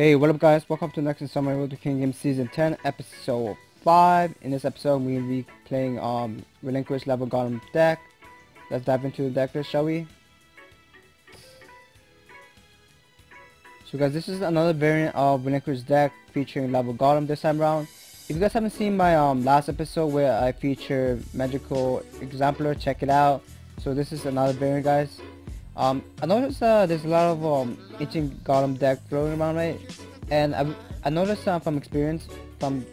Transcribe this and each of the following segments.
Hey, what up guys? Welcome to next Summer Road to Kingdom Season 10, Episode 5. In this episode, we will be playing um, Relinquish Lava Golem deck. Let's dive into the deck list, shall we? So guys, this is another variant of Relinquish deck featuring Lava Golem this time around. If you guys haven't seen my um, last episode where I feature Magical Exemplar, check it out. So this is another variant guys. Um, I noticed uh, there's a lot of um, ancient golem deck floating around, right? And I, I noticed uh, from experience, from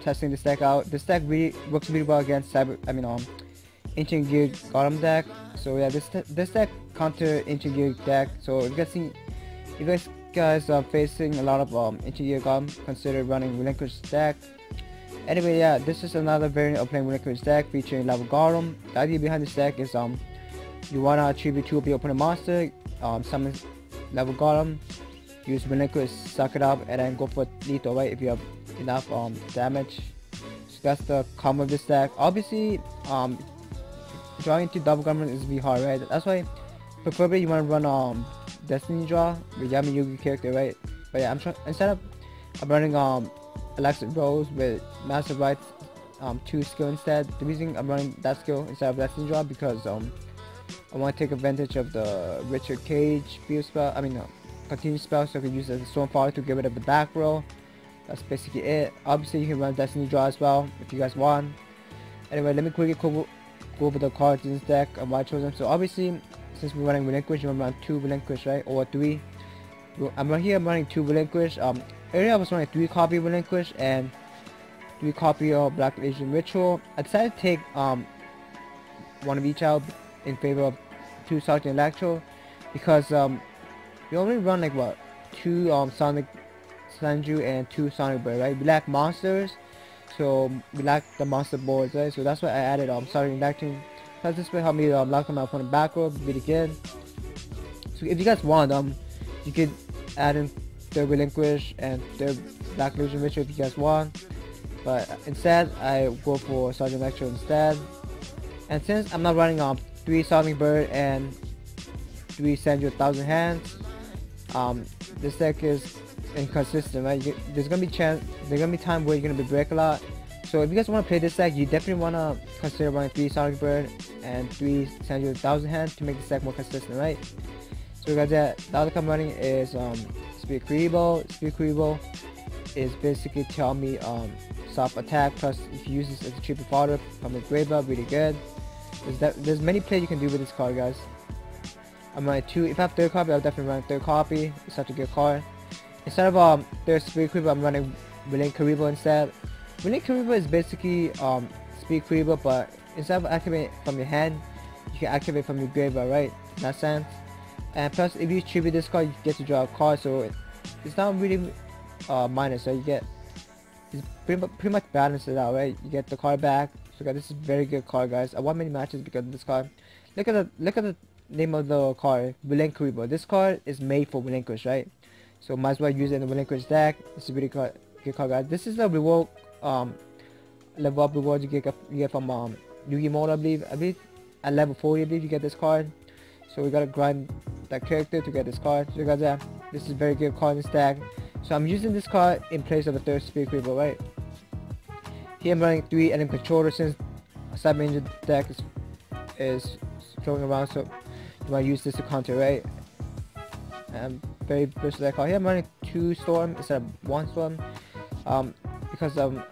testing this deck out, this deck really works really well against cyber. I mean, um, ancient gear golem deck. So yeah, this this deck counter ancient gear deck. So if you guys see, if you guys are facing a lot of um, ancient gear golem, consider running relinquish deck. Anyway, yeah, this is another variant of playing relinquish deck featuring Lava Golem. The idea behind this deck is um you wanna attribute two of your opponent monster, um, summon Lava Golem, use relinquish, suck it up, and then go for lethal, right? If you have enough um damage. So that's the combo of this deck. Obviously, um, drawing into double government is really hard, right? That's why preferably you wanna run um Destiny draw with Yami Yugi character, right? But yeah, I'm trying instead of I'm running um Alexa Rose with Master Rights um two skill instead. The reason I'm running that skill instead of Destiny draw because um I want to take advantage of the Ritual Cage field spell, I mean no, continue spell so I can use it as Storm fodder to get rid of the back row. That's basically it. Obviously you can run Destiny Draw as well if you guys want. Anyway, let me quickly go, over the cards in this deck and why I chose them. So obviously, since we're running Relinquish, you're run two Relinquish, right? Or three. I'm right here, I'm running two Relinquish. Um, earlier I was running three copy Relinquish and three copy of Black Illusion Ritual. I decided to take um one of each out in favor of two Sergeant Electro because um, we only run like what two um, Sonic Senju and two Sonic Bird, right? We lack monsters, so we lack the monster boards, right? So that's why I added um Sergeant Electro. Plus this will help me um, lock them out from the back row beat again. So if you guys want um, you could add in the Relinquish and the Black Illusion Ritual if you guys want. But instead, I go for Sergeant Electro instead. And since I'm not running um 3 Sonic Bird and 3 Send You a Thousand Hands. Um, this deck is inconsistent, right? You, there's gonna be chance, there's gonna be time where you're gonna be break a lot. So if you guys want to play this deck, you definitely want to consider running 3 Sonic Bird and 3 Send You a Thousand Hands to make this deck more consistent, right? So guys, that the other I'm running is um, Speed Kuriboh. Speed Kuriboh is basically tell me um, soft attack plus if you use this as a triple fodder from the graveyard, really good. There's, that, there's many plays you can do with this card, guys. I'm running two. If I have third copy, I'll definitely run third copy. It's such a good card. Instead of um third Speed Kuriboh, I'm running Relinkuriboh instead. Relinkuriboh is basically um Speed Kuriboh, but instead of activating from your hand, you can activate from your graveyard, right? In that sense. And plus, if you tribute this card, you get to draw a card, so it's not really uh, minus. So you get it's pretty, pretty much balanced it out, right? You get the card back, this is very good card, guys. I won many matches because of this card. Look at the look at the name of the card, Relinquish. This card is made for Relinquish, right? So might as well use it in the Relinquish deck. It's a really good, card, guys. This is the reward, um, level up reward you get you get from um Yugi Muto, I believe. I believe at level 40, I believe you get this card. So we gotta grind that character to get this card. So this is very good card in deck. So I'm using this card in place of a third Speed Kuriboh, right? I'm running 3 enemy controller since a side main deck is, is around so you to use this to counter, right? And very versatile card. Here I'm running 2 storm instead of 1 storm um, because um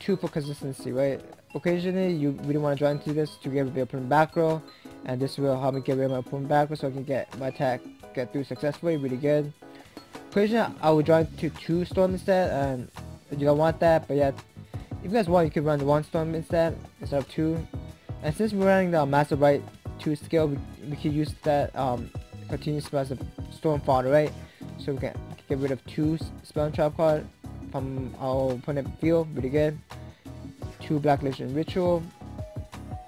2 for consistency, right? Occasionally you really want to draw into this to get rid of your opponent back row and this will help me get rid of my opponent back row so I can get my attack get through successfully, really good. Occasionally I will draw into 2 storm instead and you don't want that but yeah if you guys want, you could run one storm instead, instead of two. And since we're running the Master Right 2 skill, we, we could use that um, continuous spell of storm fodder, right? So we can get rid of two spell trap card from our opponent field, really good. Two Black Illusion Ritual.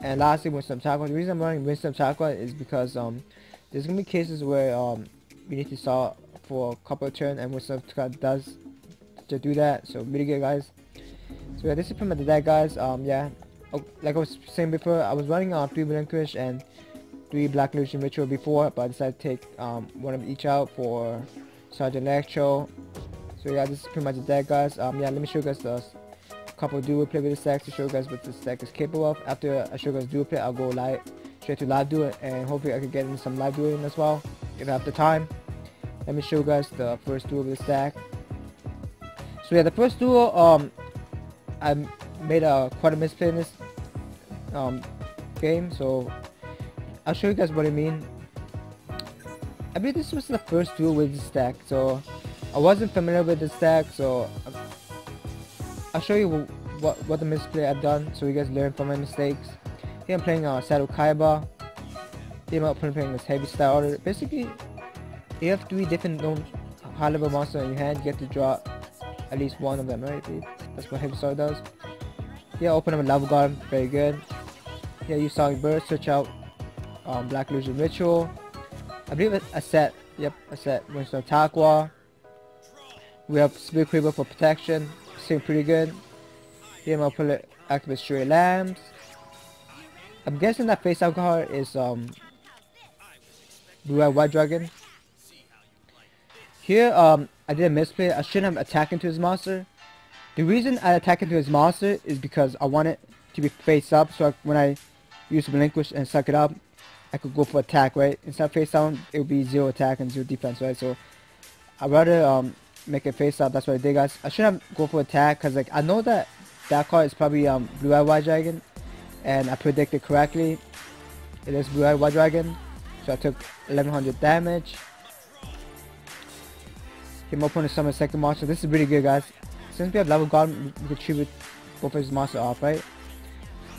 And lastly, Winston Chakra. The reason I'm running Winston Chakra is because um, there's gonna be cases where um, we need to start for a couple of turns and Winston Chakra does to do that. So really good guys. So yeah, this is pretty much the deck guys. Um, yeah, oh, like I was saying before, I was running on uh, 3 Relinquish and 3 Black Illusion Ritual before, but I decided to take um, one of each out for Sergeant Electro So yeah, this is pretty much the deck, guys. Um, yeah, let me show you guys the couple duo play with the deck to show you guys what this deck is capable of. After I show you guys duo play, I'll go live straight to live duo, and hopefully I can get in some live dueling as well if I have the time. Let me show you guys the first duo with this deck. So yeah, the first duo, um, I made a quite a misplay in this um game, so I'll show you guys what I mean. I believe this was the first duel with this deck, so I wasn't familiar with this deck, so I'll show you what what the misplay I've done, so you guys learn from my mistakes. Here I'm playing uh, Shadow Kaiba. Here I'm playing this heavy style order. Basically, you have three different high level monsters in your hand. You get to draw at least one of them, right? That's what heavy style does. Yeah, open up a Lava Guard, very good. Yeah, use Sonic Burst, switch out um, Black Illusion Ritual. I believe it's a set. Yep, a set. Winston Takwa. We have Spirit Creeper for protection. Seems pretty good. Here I'm gonna pull it activate Stray Lambs. I'm guessing that face card is um Blue Eye White Dragon. Here um I did a misplay. I shouldn't have attacked into his monster. The reason I attack into his monster is because I want it to be face up so I, when I use Relinquish and suck it up, I could go for attack, right? Instead of face down, it would be zero attack and zero defense, right? So I'd rather um, make it face up. That's what I did, guys. I shouldn't go for attack because like I know that that card is probably um, Blue Eye White Dragon, and I predicted correctly. It is Blue Eye White Dragon, so I took 1100 damage. Came up on the summon second monster. This is really good, guys. Since we have level god, we can tribute both his monster off, right?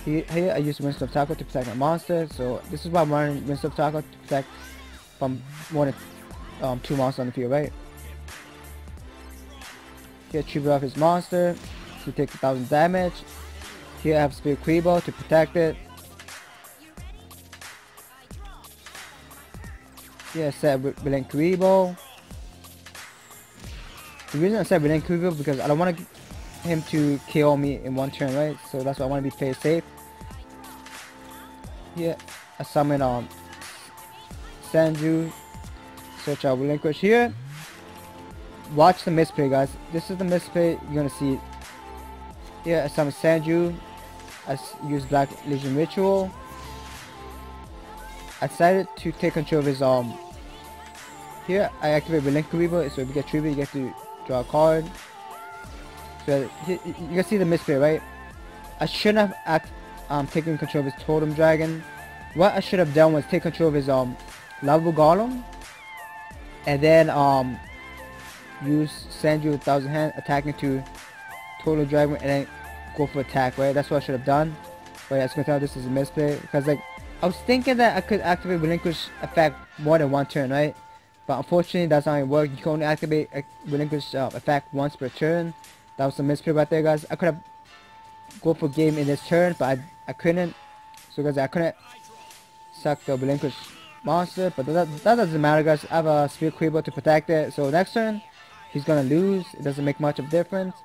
Here, I use Winston of Taco to protect my monster, so this is why I'm running Winston of Taco to protect from more than um, two monsters on the field, right? Here tribute off his monster, to take a thousand damage. Here I have Spirit Kuriboh to protect it. I set Belen Kuriboh. The reason I said Kuriboh because I don't want him to kill me in one turn, right? So that's why I want to be play safe. Here, I summon um Senju. Search out relinquish here. Watch the misplay, guys. This is the misplay. You're gonna see. Here, I summon Senju. I use Black Illusion Ritual. I decided to take control of his um. Here, I activate Relinquish Reaver, so if you get tribute, you get to draw a card. So you can see the misplay, right? I shouldn't have act, um, taken control of his Totem Dragon. What I should have done was take control of his um, Lava Golem. And then um, use Senju 1000 Hand attacking to Totem Dragon and then go for attack, right? That's what I should have done. But yeah, as you tell, this is a misplay. Because like, I was thinking that I could activate Relinquish effect more than one turn, right? But unfortunately, that's not how it works. You can only activate a Relinquish uh, effect once per turn. That was a misplay right there, guys. I could have go for game in this turn, but I, I couldn't. So, guys, I couldn't suck the relinquish monster, but that, that doesn't matter, guys. I have a Spirit Kuriboh to protect it. So, next turn, he's gonna lose. It doesn't make much of a difference.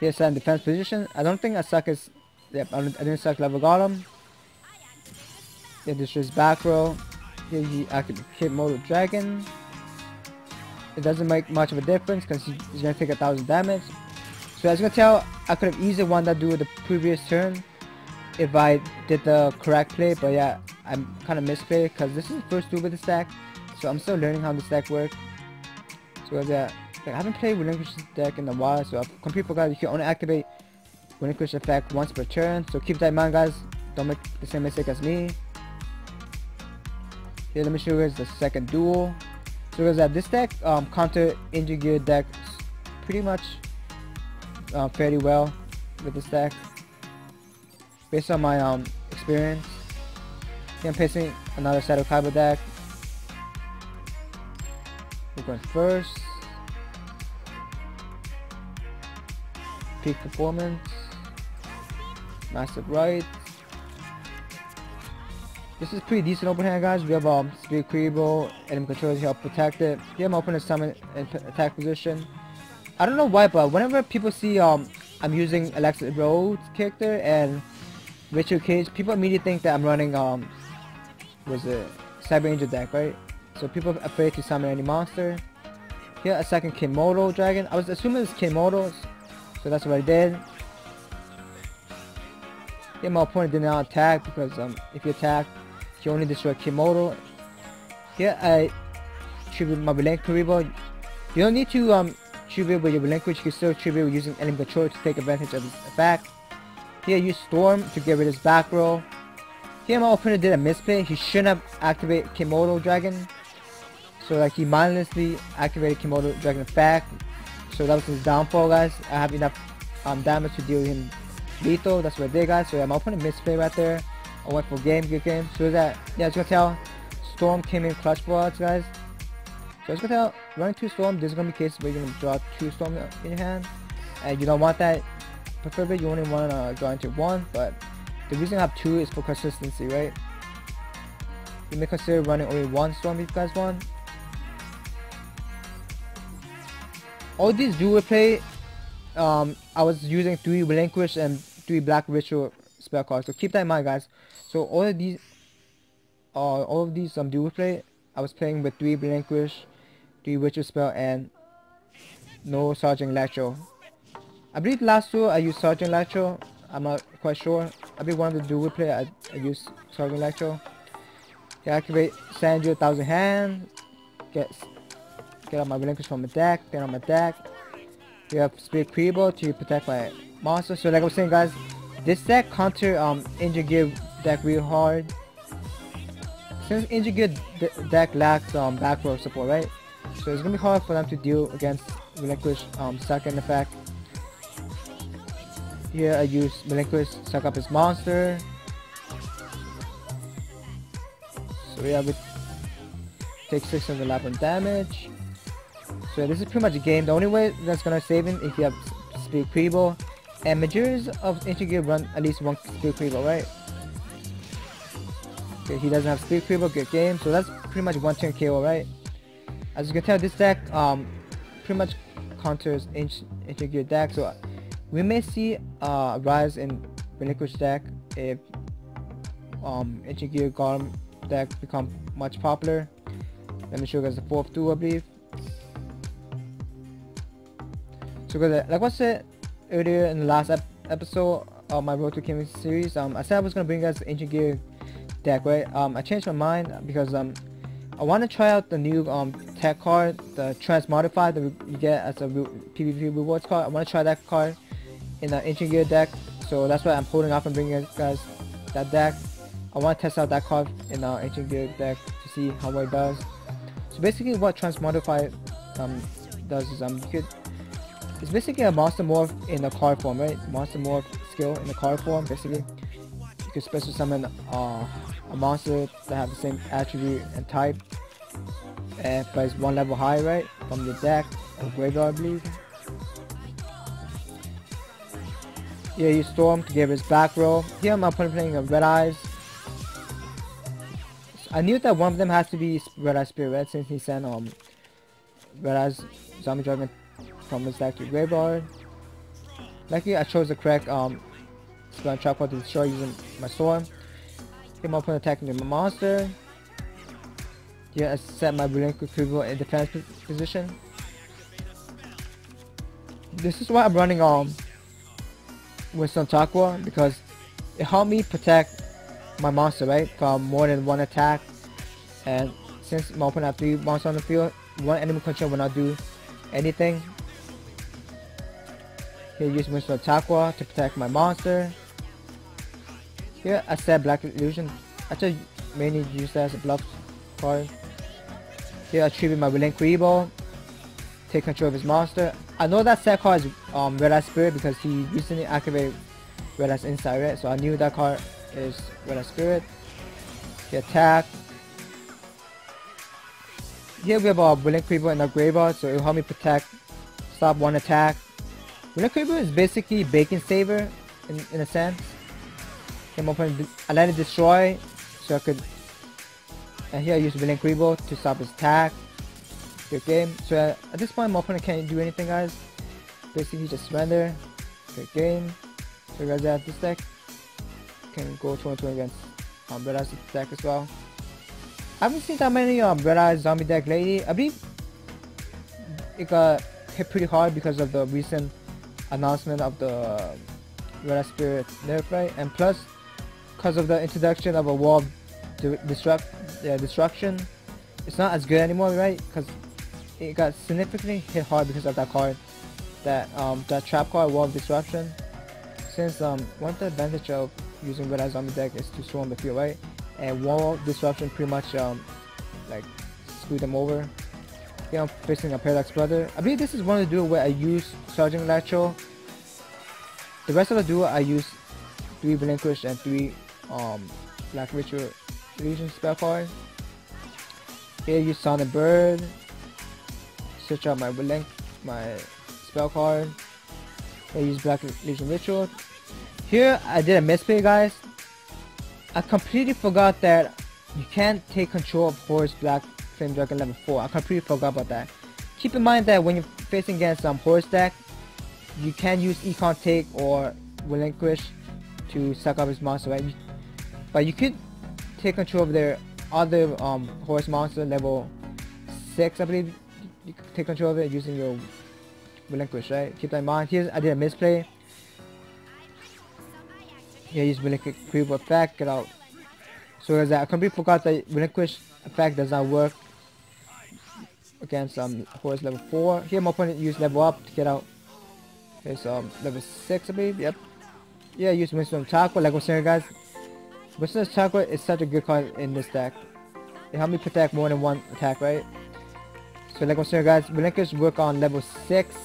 Here's in defense position. I don't think I suck his. Yep, I didn't suck Lava Golem. Yeah, this is back row. He activated hit mode dragon. It doesn't make much of a difference because he's gonna take a thousand damage. So as you can tell, I could have easily won that duel the previous turn if I did the correct play, but yeah, I'm kind of misplayed because this is the first duel with the stack, so I'm still learning how the stack works. So yeah, I haven't played Relinquish deck in a while, so I've completely forgot you can only activate Relinquish effect once per turn, so keep that in mind guys, don't make the same mistake as me. Here, let me show you guys the second duel. So guys, that this deck, um, counter Ancient Gear deck pretty much uh, fairly well with this deck. Based on my um, experience. I'm facing another Shadow Kaiba deck. We're going first. Peak performance. Massive right. This is pretty decent open hand guys. We have um Kuriboh, enemy controllers help protect it. We have open summon in attack position. I don't know why, but whenever people see um I'm using Alexa Rhodes character and Ritual Cage, people immediately think that I'm running um was it Cyber Angel deck, right? So people are afraid to summon any monster. Here a second Kimoto dragon. I was assuming it's Kimoto, so that's what I did. Here my opponent did not attack because um, if you attack, you only destroy Kimoto. Here I tribute my Kuribo. You don't need to um tribute with your Relinquish, you can still tribute using enemy control to take advantage of his attack. Here use Storm to get rid of his back row. Here my opponent did a misplay, he shouldn't have activated Kimoto Dragon. So like he mindlessly activated Kimoto Dragon back. So that was his downfall guys. I have enough um, damage to deal him lethal. That's what did guys. So yeah, my opponent misplay right there. Went for game, good game. So that yeah, as you can tell, Storm came in clutch for us guys. So as you can tell, running two Storm, there's gonna be cases where you're gonna draw two Storm in your hand. And you don't want that. Preferably you only want to draw into one, but the reason I have two is for consistency, right? You may consider running only one Storm if you guys want. all these dual play um, I was using three relinquish and three black ritual spell cards so keep that in mind guys so all of these uh, all of these um, dual play? I was playing with three relinquish three Witcher spell and no Sergeant Electro I believe last two I used Sergeant Electro I'm not quite sure. I believe one of the dual play I, I used Sergeant Electro okay, activate send you a thousand hand get Get out my relinquish from the deck, then on my deck. We have Spirit Kuriboh to protect my monster. So like I was saying guys, this deck counter um Ancient Gear deck real hard. Since Gear deck lacks um back row support, right? So it's gonna be hard for them to deal against Relinquish um second effect. Here I use Relinquish, suck up his monster. So yeah, we take 600 labyrinth damage. So this is pretty much a game. The only way that's gonna save him if you have Spirit Kuriboh. And majority of Gear run at least one Spirit Kuriboh, right? He doesn't have speed Kuriboh, good game. So that's pretty much one turn KO, right? As you can tell, this deck um pretty much counters Ancient Gear deck. So we may see uh, a rise in Relinquish deck if um Ancient Gear Golem deck become much popular. Let me show you guys the fourth two, I believe. So like I said earlier in the last ep episode of my Road to King series, um, I said I was gonna bring you guys Ancient Gear deck, right? Um, I changed my mind because um, I want to try out the new um tech card, the Transmodify that you get as a PvP rewards card. I want to try that card in the Ancient Gear deck, so that's why I'm holding off and bringing you guys that deck. I want to test out that card in the Ancient Gear deck to see how well it does. So basically, what Transmodify um does is um could it's basically a monster morph in a card form, right? Monster morph skill in the card form, basically. Can special summon uh, a monster that have the same attribute and type. And plays one level high, right? From the deck or graveyard, I believe. Yeah, you Storm to give his back row. Here I'm playing a Red Eyes. I knew that one of them has to be Red Eyes Spirit Red since he sent um Red Eyes Zombie Dragon from his deck to graveyard. Luckily I chose the correct um spell trap to destroy using my storm. Get my opponent attacking my monster. Yeah, I set my Brilliant Kuriboh in defense position. This is why I'm running um with some Takwa because it helped me protect my monster, right? From more than one attack. And since my opponent has three monsters on the field, one enemy control will not do anything here, use Mr. Takwa to protect my monster. Here, I said Black Illusion. I just mainly use that as a bluff card. Here, I tribute my Willing Kuriboh. Take control of his monster. I know that set card is um, Red Eye Spirit because he recently activated Red Eye's Insight, right? So I knew that card is Red Eye Spirit. He attack. Here we have our Willing Kuriboh and the graveyard, so it will help me protect, stop one attack, Winter Creeper is basically Bacon Saver in, in a sense. Came and I it destroy so I could and here I use Villain Kuriboh to stop his attack. Good game. So uh, at this point my opponent can't do anything guys. Basically just surrender. Good game. So guys have this deck. Can go 20 against um, Red Eyes deck as well. I haven't seen that many um, Red Eyes zombie deck lately. I believe it got hit pretty hard because of the recent announcement of the Red Spirit nerf, right? And plus, because of the introduction of a wall destruct, uh, destruction, it's not as good anymore, right? Because it got significantly hit hard because of that card, that um, that trap card, wall of disruption. Since um, one of the advantage of using Red Eye Zombie deck is to swarm the field, right? And wall of disruption pretty much um, like screw them over. Yeah, I'm facing a Paradox Brother. I believe this is one of the duo where I use Sergeant Electro. The rest of the duo I use three Relinquish and three um, Black Ritual Legion spell card. Here I use Sonic Bird. Switch out my Relink, my spell card. I use Black Illusion Ritual. Here I did a misplay guys. I completely forgot that you can't take control of Horus Black Flame Dragon level 4. I completely forgot about that. Keep in mind that when you're facing against um, Horus deck, you can use Econ Take or Relinquish to suck up his monster, right? But you could take control of their other um, Horus monster level 6, I believe. You could take control of it using your Relinquish, right? Keep that in mind. Here, I did a misplay. Yeah, use Relinquish Creep effect, get out. So as I completely forgot that Relinquish effect does not work against um Horus level 4. Here my opponent used level up to get out his um level 6 I believe, yep. Yeah, use Wisdom Chakra, like I was saying guys. Wisdom Chakra is such a good card in this deck. It helps me protect more than one attack, right? So like I was saying guys, Relinquish work on level 6,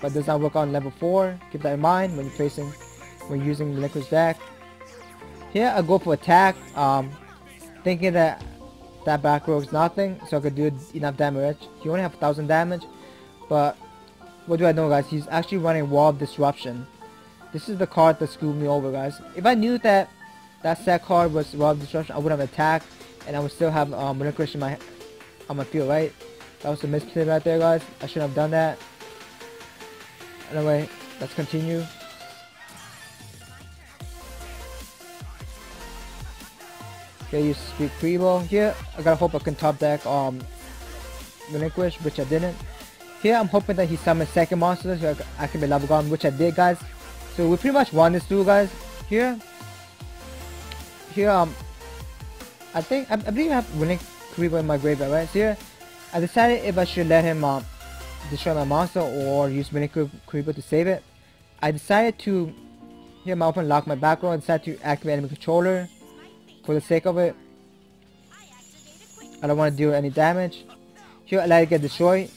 but does not work on level 4. Keep that in mind when you're facing, when using Relinquish deck. Here I go for attack, um, thinking that that back row is nothing, so I could do enough damage. He only have 1000 damage, but what do I know guys, he's actually running Wall of Disruption. This is the card that screwed me over guys. If I knew that that set card was Wall Destruction. I would have attacked, and I would still have um, in my, on my field, right? That was a misplay right there guys, I shouldn't have done that. Anyway, let's continue. Okay, use Speed Freeball. Here, I gotta hope I can top deck um Relinquish, which I didn't. Here, I'm hoping that he summons second monster, so I can be level gone, which I did, guys. So we pretty much won this duel, guys. Here, here, um, I think I, I believe I have Relink Creeper in my graveyard, right? So here, I decided if I should let him um destroy my monster or use Relink Creeper to save it. I decided to here my open lock my back row and decided to activate enemy controller for the sake of it. I don't want to do any damage. Here I let it get destroyed.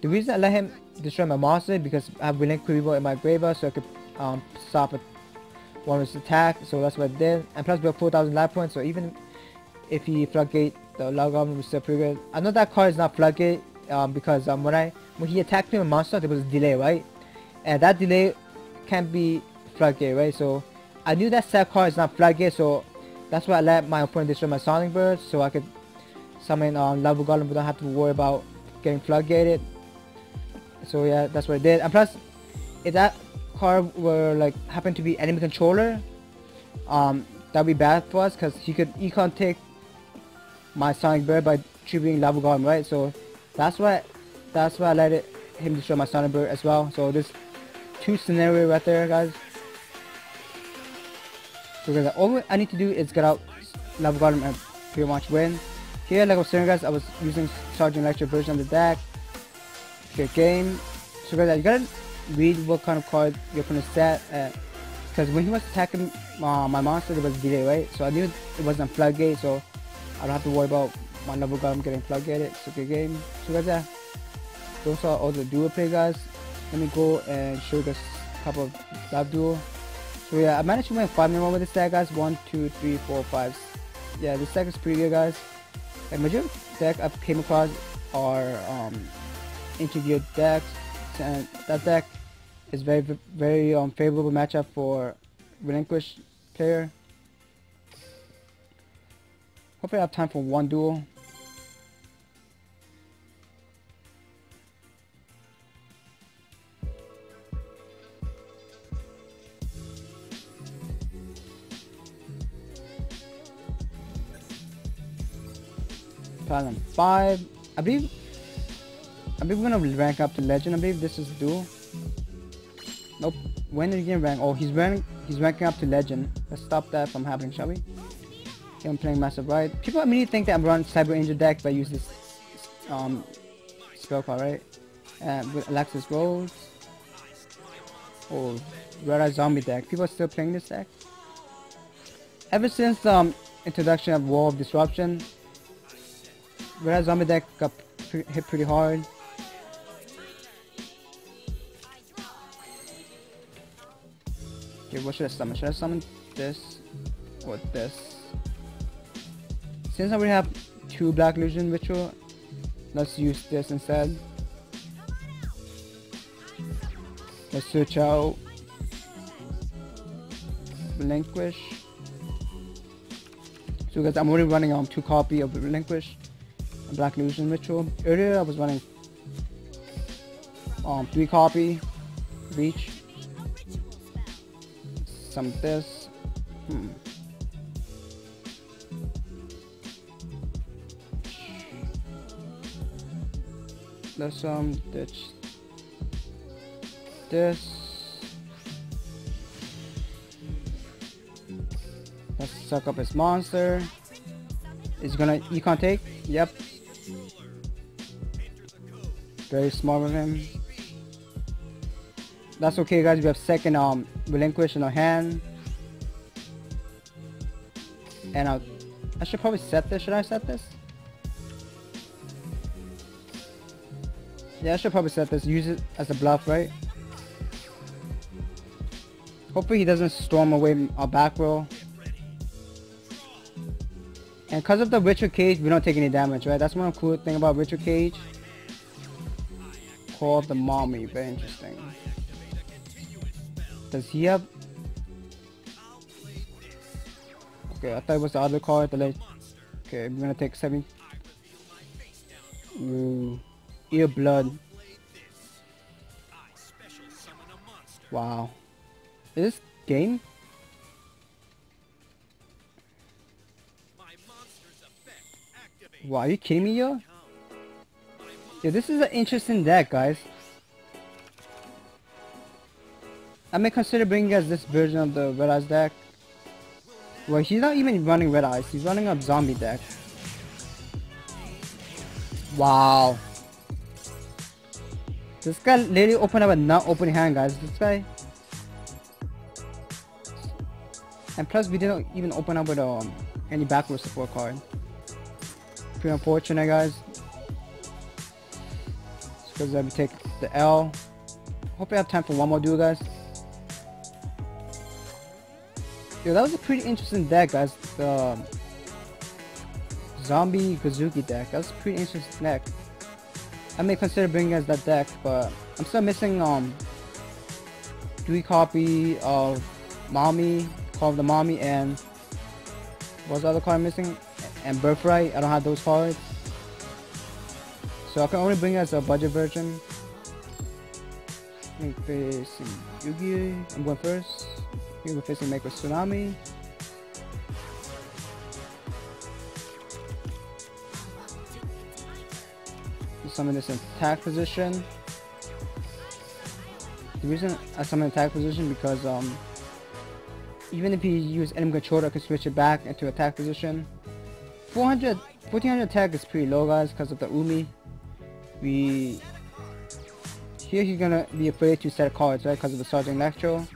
The reason I let him destroy my monster because I have Relink Creeper in my graveyard so I could um, stop it one his attack. So that's what I did. And plus we have 4,000 life points so even if he floodgate the log goblin was still pretty good. I know that card is not floodgate um, because um, when I when he attacked me with monster there was a delay right and that delay can be floodgate right so I knew that set card is not floodgate so that's why I let my opponent destroy my Sonic Bird so I could summon um, Lava without having to worry about getting floodgated. So yeah, that's what I did. And plus, if that card were like happened to be enemy controller, um, that'd be bad for us because he could econ take my Sonic Bird by tributing Lava Golem, right? So that's why that's why I let it, him destroy my Sonic Bird as well. So there's two scenario right there, guys. Because all I need to do is get out Lava Golem and pretty much win. Here, like I was saying guys, I was using Sergeant Electro version of the deck. Okay, game. So guys, you gotta read what kind of card you're gonna set. Because uh, when he was attacking uh, my monster, it was delay, right? So I knew it wasn't floodgate, so I don't have to worry about my Lava Golem getting floodgated. It's a good game. So guys, yeah, those are all the duo play, guys. Let me go and show you guys a couple of lab duo. So yeah, I managed to win 5 minutes with this deck guys. 1, 2, 3, 4, 5. Yeah, this deck is pretty good guys. Like majority deck I've came across are um, interviewed decks and that deck is very very um, favorable matchup for relinquish player. Hopefully I have time for one duel. Platinum 5. I believe I believe we're gonna rank up to legend. I believe this is duel. Nope. When did he get rank? Oh, he's ranking. He's ranking up to legend. Let's stop that from happening, shall we? Okay, I'm playing massive right. People immediately think that I'm running Cyber Angel deck, but I use this um spell card, right? And with Alexis Rhodes. Oh, Red Eye Zombie deck. People are still playing this deck. Ever since um introduction of Wall of Disruption, Red Eye Zombie deck got hit pretty hard. Okay, what should I summon? Should I summon this or this? Since I already have two Black Illusion Ritual, let's use this instead. Let's switch out Relinquish. So guys, I'm already running on um, two copy of Relinquish and Black Illusion Ritual. Earlier I was running um three copy Reach some this. Hmm. Let's some ditch this. Let's suck up his monster. Is gonna econ take? Yep. Very smart of him. That's okay guys, we have second um relinquish in our hand. And I'll, I should probably set this. Should I set this? Yeah, I should probably set this. Use it as a bluff, right? Hopefully he doesn't storm away our back row. And because of the Ritual Cage, we don't take any damage, right? That's one cool thing about Ritual Cage. Call the mommy, very interesting. Does he have... Okay, I thought it was the other card. Okay, I'm gonna take seven. Ooh, ear blood. Wow. Is this game? Wow, are you kidding me, yo? Yeah, this is an interesting deck, guys. I may consider bringing us this version of the Red Eyes deck. Well, he's not even running Red Eyes, he's running a zombie deck. Wow. This guy literally opened up a not opening hand, guys. This guy. And plus, we didn't even open up with um, any backward support card. Pretty unfortunate, guys. Because let me take the L. Hope I have time for one more duel, guys. Yo, that was a pretty interesting deck, guys. The um, Zombie Kazuki deck. That was a pretty interesting deck. I may consider bringing us that deck, but I'm still missing um three copy of Mommy, Call of the Mummy, and what's the other card I'm missing? And Birthright. I don't have those cards. So I can only bring us a budget version. I think facing Yugi. I'm going first. Here we're facing Mako Tsunami. Summon this in attack position. The reason I summon attack position because um even if you use enemy controller I can switch it back into attack position. 400 1400 attack is pretty low guys because of the Umi. We here he's gonna be afraid to set cards right because of the Sergeant Electro.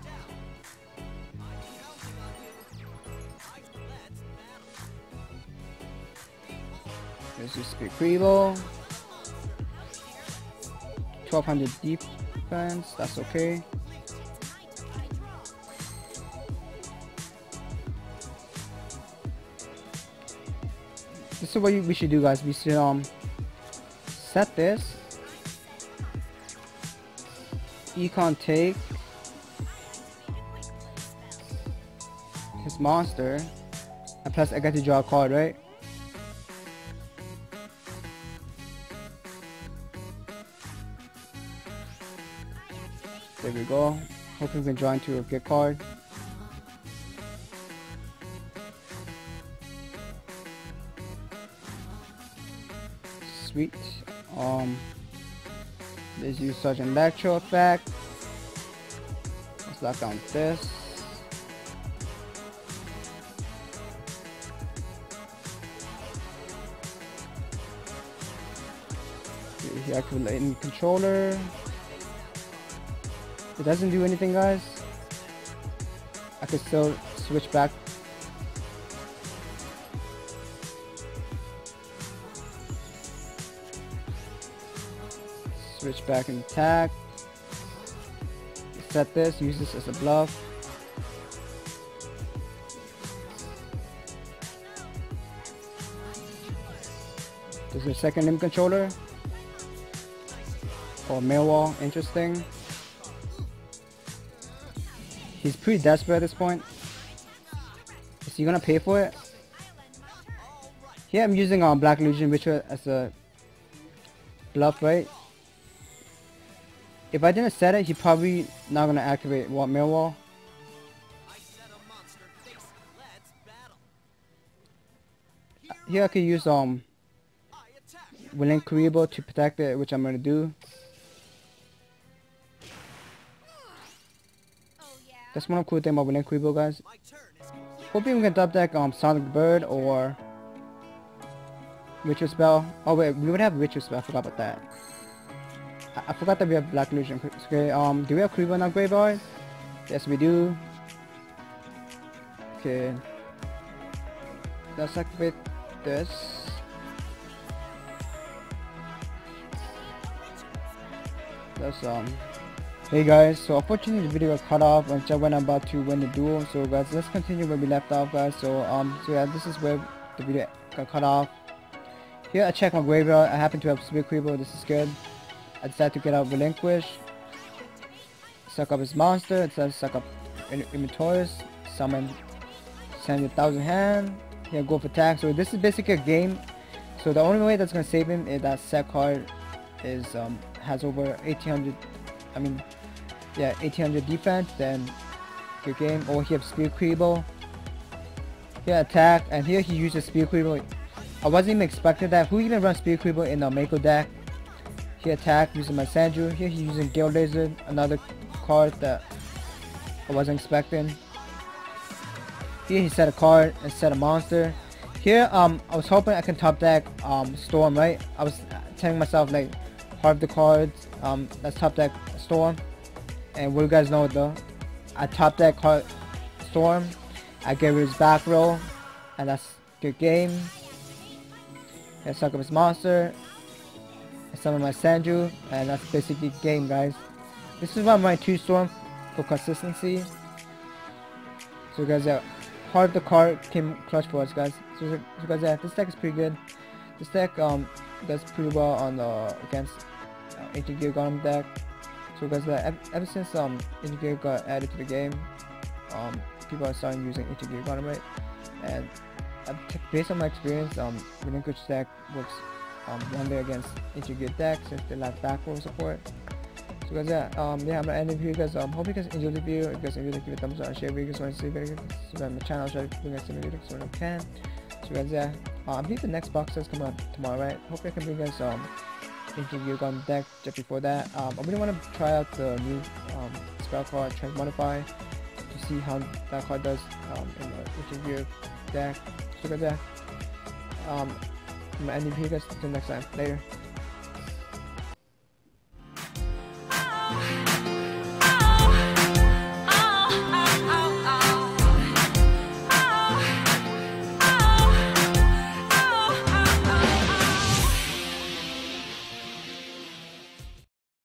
Be Crevo. 1200 defense, that's okay. This is what we should do guys, we should um set this. Econ take his monster and plus I get to draw a card, right? There we go. Hopefully we can draw into a good card. Sweet. Um, Let's use Sergeant Electro effect. Let's lock down this. Deactivating controller. It doesn't do anything guys. I could still switch back switch back and attack set this use this as a bluff There's a second limb controller or Millwall, interesting. He's pretty desperate at this point. Is he gonna pay for it? Here I'm using um, Black Illusion Ritual as a bluff, right? If I didn't set it, he probably not gonna activate what Wall. Here I could use um Willing Kuriboh to protect it, which I'm gonna do. That's one cool thing about Willing Kuriboh, guys. Hoping we can top deck um Sonic Bird or Ritual Spell. Oh wait, we would have Ritual Spell. I forgot about that. I, I forgot that we have Black Illusion. Okay, um, do we have Kuriboh in our graveyard? Yes, we do. Okay. Let's activate this. That's um. Hey guys, so unfortunately the video got cut off when I'm about to win the duel. So guys, let's continue where we left off, guys. So um, so yeah, this is where the video got cut off. Here I check my graveyard. I happen to have Spirit Creeper. This is good. I decide to get out Relinquish. Suck up his monster. I decided to suck up Inventories. Summon. Send a thousand hand. Yeah, go for attack. So this is basically a game. So the only way that's gonna save him is that set card is um has over 1800. I mean, yeah, 1800 defense. Then good game. Or he has Spear Creeble. Yeah, attack. And here he uses Spear Creeble. I wasn't even expecting that. Who even runs Spear Creeble in a Mako deck? He attacked using my Sandrew. Here he's using Gale Laser, another card that I wasn't expecting. Here he set a card and set a monster. Here um I was hoping I can top deck um Storm, right? I was telling myself like half the cards, um let's top deck Storm. And what you guys know though, I top that card Storm, I get rid of his back row, and that's good game. I suck up his monster, some of my Sandrew, and that's basically game, guys. This is one my two storm for consistency. So guys, yeah, part of the card came clutch for us, guys. So, so guys, yeah, this deck is pretty good. This deck um does pretty well on the against uh, Ancient Gear Gundam deck. So guys, ever, ever since um Ancient got added to the game, um people are starting using Gundam, right? And uh, based on my experience, um Relinquish deck works um, one day against Gear deck since they lack back row support. So guys, yeah, um, yeah, I'm gonna end the video, guys. Um, hope you guys enjoyed the video. If you guys enjoyed, give it a thumbs up and share. You guys want to see videos, subscribe to my channel. Try to bring guys some videos when I can. So guys, yeah, uh, I believe the next box does come out tomorrow, right? Hope I can bring guys um Gear Gun deck just before that. Um, I really want to try out the new um spell card Transmodify to see how that card does um in the Gear deck. Guys, yeah, um. I'm ending here guys. Until next time. Later.